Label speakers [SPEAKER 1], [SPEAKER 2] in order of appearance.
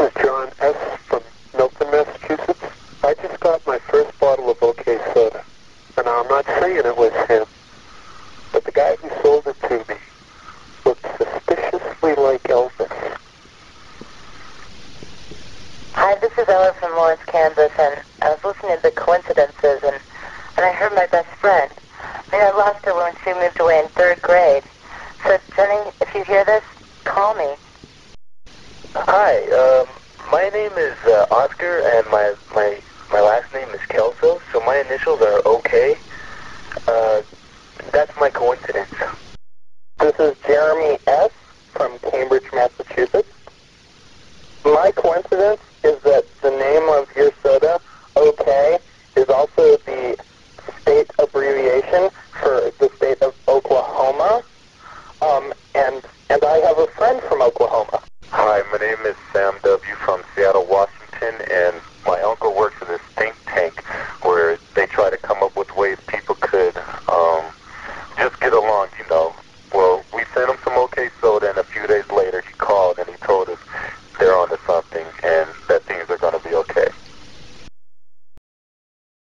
[SPEAKER 1] is John S. from Milton, Massachusetts. I just got my first bottle of OK soda. And I'm not saying it was him, but the guy who sold it to me looked suspiciously like Elvis.
[SPEAKER 2] Hi, this is Ella from Lawrence, Kansas, and I was listening to the coincidences, and, and I heard my best friend. I mean, I lost her when she moved away in third grade. So, Jenny, if you hear this.
[SPEAKER 3] Hi, um, my name is uh, Oscar, and my my my last name is Kelso. So my initials are OK. Uh, that's my coincidence.
[SPEAKER 1] This is Jeremy S. from Cambridge, Massachusetts. My coincidence is that the name of your soda, OK, is also the state abbreviation for the state of Oklahoma. Um, and and I have a friend from Oklahoma.
[SPEAKER 3] Hi, my name is Sam W. from Seattle, Washington, and my uncle works in this think tank